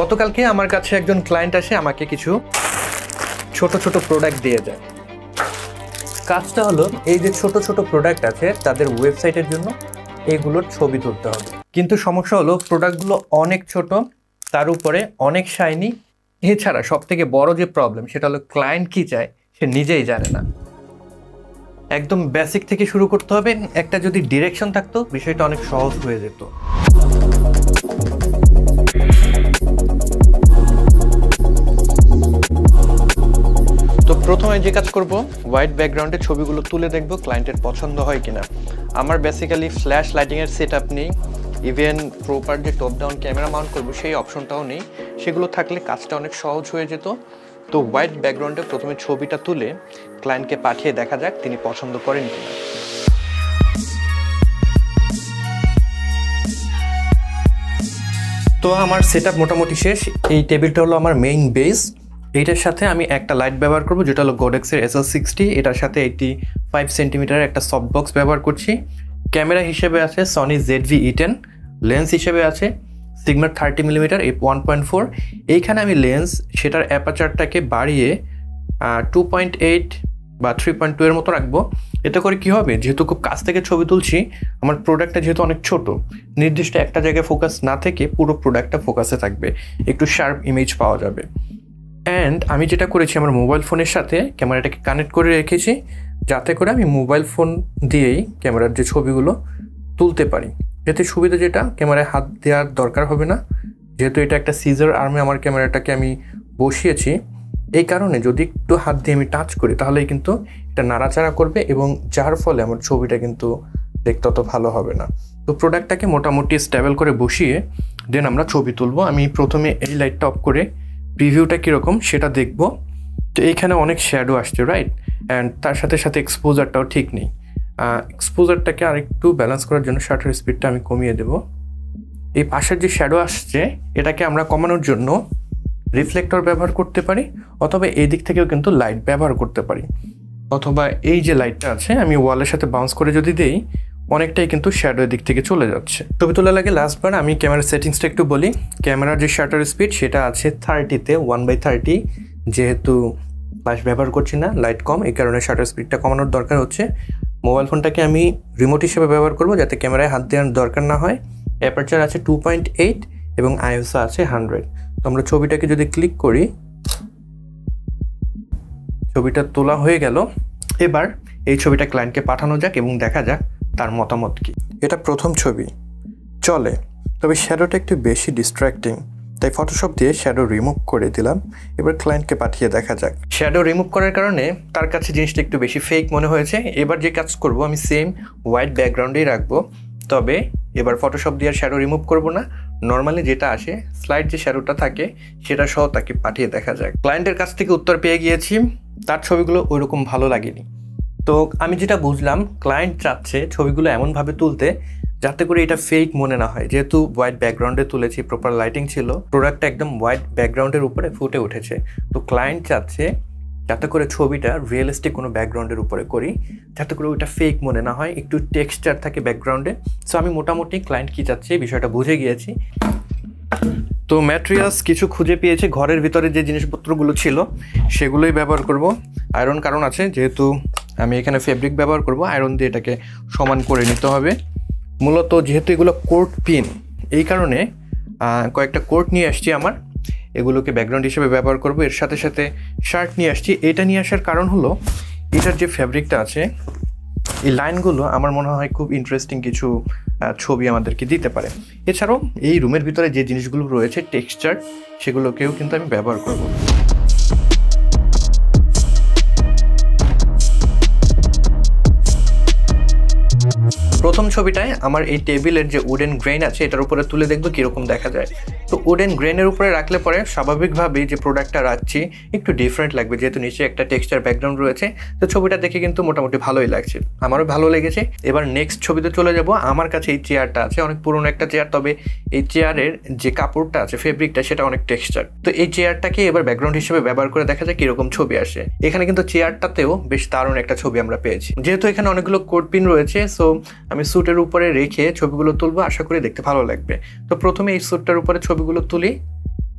গতকালকে আমার কাছে একজন ক্লায়েন্ট আসে, আমাকে কিছু ছোট ছোট প্রোডাক্ট দিয়ে যায়। কাজটা হলো, এই যে ছোট ছোট প্রোডাক্ট আছে, তাদের ওয়েবসাইটের জন্য এগুলোর ছবি তুলতে হবে। কিন্তু সমস্যা হলো প্রোডাক্টগুলো অনেক ছোট, তার উপরে অনেক শাইনি এছাড়া সব থেকে বড় যে প্রবলেম সেটা হলো ক্লায়েন্ট কি চায়, সে নিজেই জানে না। একদম বেসিক থেকে শুরু করতে হবে, একটা যদি ডিরেকশন থাকতো, বিষয়টা অনেক সহজ হয়ে যেত। প্রথমে যে কাজ করব হোয়াইট ব্যাকগ্রাউন্ডে ছবিগুলো তুলে দেখব ক্লায়েন্টের পছন্দ হয় কিনা। আমার বেসিক্যালি ফ্ল্যাশ লাইটিংয়ের সেট আপ নেই ইভেন প্রপার যে টপ ডাউন ক্যামেরা মাউন্ট করব সেই অপশনটাও নেই। সেগুলো থাকলে কাজটা অনেক সহজ হয়ে যেত। তো হোয়াইট ব্যাকগ্রাউন্ডে প্রথমে ছবিটা তুলে ক্লায়েন্টকে পাঠিয়ে দেখা যাক তিনি পছন্দ করেন কিনা। তো আমার সেট মোটামুটি শেষ। এই টেবিলটা হলো আমার মেইন বেস এইটার সাথে আমি একটা লাইট ব্যবহার করব, যেটা হলো গোডেক্সের এস এল সিক্সটি এটার সাথে এইটি ফাইভ সেন্টিমিটারের একটা সফট বক্স ব্যবহার করছি। ক্যামেরা হিসেবে আছে Sony Z V E ten lens হিসেবে আছে সিগমার থার্টি মিলিমিটার এই ওয়ান পয়েন্ট ফোর এইখানে আমি লেন্স সেটার অ্যাপাচারটাকে বাড়িয়ে টু পয়েন্ট এইট বা থ্রি পয়েন্ট টু এর মতো রাখব। এতে করে কি হবে? যেহেতু খুব কাছ থেকে ছবি তুলছি, আমার প্রোডাক্টটা যেহেতু অনেক ছোট, নির্দিষ্ট একটা জায়গায় ফোকাস না থেকে পুরো প্রোডাক্টটা ফোকাসে থাকবে। একটু শার্প ইমেজ পাওয়া যাবে। অ্যান্ড আমি যেটা করেছি, আমার মোবাইল ফোনের সাথে ক্যামেরাটাকে কানেক্ট করে রেখেছি, যাতে করে আমি মোবাইল ফোন দিয়েই ক্যামেরার যে ছবিগুলো তুলতে পারি। এতে সুবিধা যেটা ক্যামেরায় হাত দেওয়ার দরকার হবে না। যেহেতু এটা একটা সিজার আর্মে আমার ক্যামেরাটাকে আমি বসিয়েছি, এই কারণে যদি একটু হাত দিয়ে আমি টাচ করি তাহলে কিন্তু এটা নাড়াচাড়া করবে এবং যার ফলে আমার ছবিটা কিন্তু দেখতে অত ভালো হবে না। তো প্রোডাক্টটাকে মোটামুটি স্টেবল করে বসিয়ে দেন আমরা ছবি তুলবো। আমি প্রথমে এই লাইটটা অফ করে প্রিভিউটা কীরকম সেটা দেখব। তো এইখানে অনেক শ্যাডো আসছে রাইট অ্যান্ড তার সাথে সাথে এক্সপোজারটাও ঠিক নেই। এক্সপোজারটাকে আরেকটু ব্যালেন্স করার জন্য শাটার স্পিডটা আমি কমিয়ে দেব। এই পাশের যে শ্যাডো আসছে, এটাকে আমরা কমানোর জন্য রিফ্লেক্টর ব্যবহার করতে পারি, অথবা এই দিক থেকেও কিন্তু লাইট ব্যবহার করতে পারি। অথবা এই যে লাইটটা আছে, আমি ওয়ালের সাথে বাউন্স করে যদি দেই অনেকটাই কিন্তু শ্যাডোর দিক থেকে চলে যাচ্ছে। ছবি তোলা লাগে লাস্টবার আমি ক্যামেরার সেটিংসটা একটু বলি। ক্যামেরার যে শাটার স্পিড সেটা আছে থার্টিতে ওয়ান বাই থার্টি যেহেতু ফ্ল্যাশ ব্যবহার করছি না লাইট কম, এই কারণে শাটার স্পিডটা কমানোর দরকার হচ্ছে। মোবাইল ফোনটাকে আমি রিমোট হিসেবে ব্যবহার করব যাতে ক্যামেরায় হাত দেওয়ার দরকার না হয়। অ্যাপারচার আছে টু পয়েন্ট এইট এবং আইএসও আছে হান্ড্রেড তো আমরা ছবিটাকে যদি ক্লিক করি, ছবিটা তোলা হয়ে গেল। এবার এই ছবিটা ক্লায়েন্টকে পাঠানো যাক এবং দেখা যাক তার মতামত কি? এটা প্রথম ছবি। চলে তবে শ্যাডোটা একটু বেশি ডিস্ট্র্যাক্টিং তাই ফটোশপ দিয়ে শ্যাডো রিমুভ করে দিলাম। এবার ক্লায়েন্টকে পাঠিয়ে দেখা যাক। শ্যাডো রিমুভ করার কারণে তার কাছে জিনিসটা একটু বেশি ফেক মনে হয়েছে। এবার যে কাজ করব আমি সেম হোয়াইট ব্যাকগ্রাউন্ডেই রাখব। তবে এবার ফটোশপ দিয়ে আর শ্যাডো রিমুভ করব না। নর্মালি যেটা আসে স্লাইড যে শ্যাডোটা থাকে সেটা সহ তাকে পাঠিয়ে দেখা যায় ক্লায়েন্টের কাছ থেকে উত্তর পেয়ে গিয়েছি। তার ছবিগুলো ওইরকম ভালো লাগেনি। তো আমি যেটা বুঝলাম ক্লায়েন্ট চাচ্ছে ছবিগুলো এমনভাবে তুলতে যাতে করে এটা ফেক মনে না হয়। যেহেতু হোয়াইট ব্যাকগ্রাউন্ডে তুলেছি প্রপার লাইটিং ছিল প্রোডাক্টটা একদম হোয়াইট ব্যাকগ্রাউন্ডের উপরে ফুটে উঠেছে। তো ক্লায়েন্ট চাচ্ছে যাতে করে ছবিটা রিয়েলিস্টিক কোনো ব্যাকগ্রাউন্ডের উপরে করি, যাতে করে ওইটা ফেক মনে না হয়, একটু টেক্সচার থাকে ব্যাকগ্রাউন্ডে সো আমি মোটামুটি ক্লায়েন্ট কী চাচ্ছে বিষয়টা বুঝে গিয়েছি। তো ম্যাটেরিয়ালস কিছু খুঁজে পেয়েছে, ঘরের ভিতরে যে জিনিসপত্রগুলো ছিল, সেগুলোই ব্যবহার করব। আয়রন কারণ আছে, যেহেতু আমি এখানে ফেব্রিক ব্যবহার করব আয়রন দিয়ে এটাকে সমান করে নিতে হবে। মূলত যেহেতু এগুলো কোর্ট পিন এই কারণে কয়েকটা কোর্ট নিয়ে আসছি আমার। এগুলোকে ব্যাকগ্রাউন্ড হিসেবে ব্যবহার করব। এর সাথে সাথে শার্ট নিয়ে আসছি। এটা নিয়ে আসার কারণ হলো, এটার যে ফ্যাব্রিকটা আছে, এই লাইনগুলো আমার মনে হয় খুব ইন্টারেস্টিং কিছু ছবি আমাদেরকে দিতে পারে। এছাড়াও এই রুমের ভিতরে যে জিনিসগুলো রয়েছে টেক্সচার সেগুলোকেও কিন্তু আমি ব্যবহার করব। প্রথম ছবিটায় আমার এই টেবিলের যে উডেন গ্রেন আছে, এটার উপরে তুলে দেখব কীরকম দেখা যায়। তো উডেন গ্রেনের উপরে রাখলে পরে স্বাভাবিকভাবেই যে প্রোডাক্টটা রাখছি, একটু ডিফারেন্ট লাগবে। যেহেতু নিচে একটা টেক্সচার ব্যাকগ্রাউন্ড রয়েছে, তো ছবিটা দেখে কিন্তু মোটামুটি ভালোই লাগছে। আমারও ভালো লেগেছে। এবার নেক্সট ছবিতে চলে যাব। আমার কাছে এই চেয়ারটা আছে, অনেক পুরনো একটা চেয়ার তবে এই চেয়ারের যে কাপড়টা আছে ফেব্রিকটা সেটা অনেক টেক্সচার তো এই চেয়ারটাকে এবার ব্যাকগ্রাউন্ড হিসেবে ব্যবহার করে দেখা যায় কীরকম ছবি আসে। এখানে কিন্তু চেয়ারটাতেও বেশ দারুণ একটা ছবি আমরা পেয়েছি। যেহেতু এখানে অনেকগুলো কোড পিন রয়েছে সো আমি স্যুটের উপরে রেখে ছবিগুলো তুলবো, আশা করি দেখতে ভালো লাগবে। তো প্রথমে এই স্যুটটার উপরে ছবিগুলো তুলি,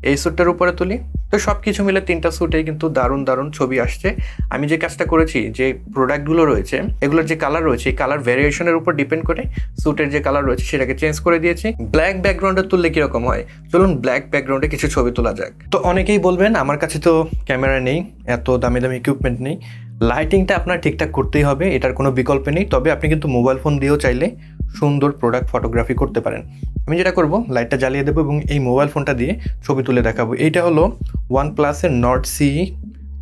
এই শ্যুটটার উপরে তুলি। তো সব কিছু মিলে তিনটা শ্যুটে কিন্তু দারুণ দারুণ ছবি আসছে। আমি যে কাজটা করেছি, যে প্রোডাক্টগুলো রয়েছে, এগুলোর যে কালার রয়েছে, এই কালার ভ্যারিয়েশনের উপর ডিপেন্ড করে স্যুটের যে কালার রয়েছে, সেটাকে চেঞ্জ করে দিয়েছি। ব্ল্যাক ব্যাকগ্রাউন্ডে তুললে কীরকম হয়? চলুন ব্ল্যাক ব্যাকগ্রাউন্ডে কিছু ছবি তোলা যাক। তো অনেকেই বলবেন, আমার কাছে তো ক্যামেরা নেই, এত দামি দামি ইকুইপমেন্ট নেই। লাইটিংটা আপনার ঠিকঠাক করতেই হবে, এটার কোনো বিকল্প নেই। তবে আপনি কিন্তু মোবাইল ফোন দিয়েও চাইলে সুন্দর প্রোডাক্ট ফটোগ্রাফি করতে পারেন। আমি যেটা করব লাইটটা জ্বালিয়ে দেবো এবং এই মোবাইল ফোনটা দিয়ে ছবি তুলে দেখাবো। এইটা হলো ওয়ান প্লাসের নট সি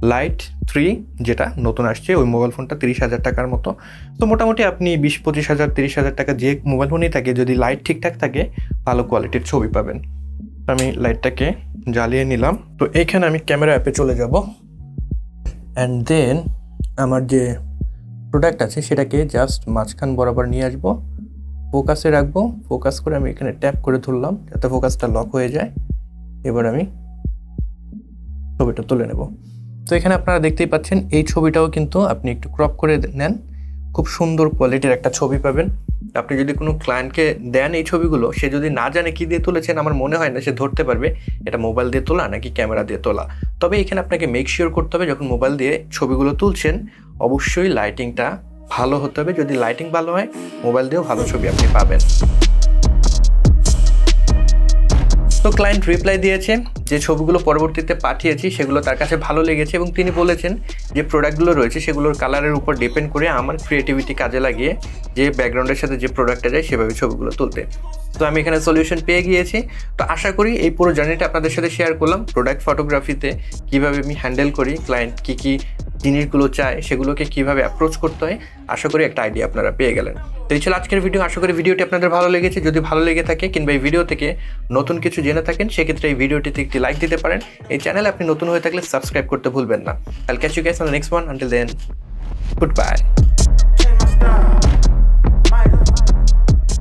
লাইট থ্রি যেটা নতুন আসছে। ওই মোবাইল ফোনটা তিরিশ হাজার টাকার মতো। তো মোটামুটি আপনি বিশ, পঁচিশ হাজার, তিরিশ হাজার টাকা যে মোবাইল ফোনই থাকে, যদি লাইট ঠিকঠাক থাকে, ভালো কোয়ালিটির ছবি পাবেন। আমি লাইটটাকে জ্বালিয়ে নিলাম। তো এইখানে আমি ক্যামেরা অ্যাপে চলে যাব। অ্যান্ড দেন আমার যে প্রোডাক্ট আছে সেটাকে জাস্ট মাঝখান বরাবর নিয়ে আসব। ফোকাসে রাখব। ফোকাস করে আমি এখানে ট্যাপ করে ধরলাম যাতে ফোকাসটা লক হয়ে যায়। এবার আমি ছবিটা তুলে নেব। তো এখানে আপনারা দেখতেই পাচ্ছেন, এই ছবিটাও কিন্তু আপনি একটু ক্রপ করে নেন। খুব সুন্দর কোয়ালিটির একটা ছবি পাবেন। আপনি যদি কোনো ক্লায়েন্টকে দেন এই ছবিগুলো, সে যদি না জানে কী দিয়ে তুলেছেন, আমার মনে হয় না সে ধরতে পারবে। এটা মোবাইল দিয়ে তোলা নাকি ক্যামেরা দিয়ে তোলা? তবে এখানে আপনাকে মেক শিওর করতে হবে যখন মোবাইল দিয়ে ছবিগুলো তুলছেন, অবশ্যই লাইটিংটা ভালো হতে হবে। যদি লাইটিং ভালো হয় মোবাইল দিয়েও ভালো ছবি আপনি পাবেন। তো ক্লায়েন্ট রিপ্লাই দিয়েছে যে ছবিগুলো পরবর্তীতে পাঠিয়েছি সেগুলো তার কাছে ভালো লেগেছে এবং তিনি বলেছেন যে প্রোডাক্টগুলো রয়েছে সেগুলোর কালারের উপর ডিপেন্ড করে আমার ক্রিয়েটিভিটি কাজে লাগিয়ে যে ব্যাকগ্রাউন্ডের সাথে যে প্রোডাক্টটা যায় সেভাবে ছবিগুলো তুলতে। তো আমি এখানে সলিউশন পেয়ে গিয়েছি। তো আশা করি এই পুরো জার্নিটা আপনাদের সাথে শেয়ার করলাম প্রোডাক্ট ফটোগ্রাফিতে কীভাবে আমি হ্যান্ডেল করি ক্লায়েন্ট কী কী জিনিসগুলো চায়, সেগুলোকে কীভাবে অ্যাপ্রোচ করতে হয়, আশা করি একটা আইডিয়া আপনারা পেয়ে গেলেন। এই ছিল আজকের ভিডিও আশা করি ভিডিওটি আপনাদের ভালো লেগেছে। যদি ভালো লেগে থাকে কিংবা এই ভিডিও থেকে নতুন কিছু জেনে থাকেন, সেক্ষেত্রে এই ভিডিওটিতে একটি লাইক দিতে পারেন। এই চ্যানেলে আপনি নতুন হয়ে থাকলে সাবস্ক্রাইব করতে ভুলবেন না। I'll catch you next one until then goodbye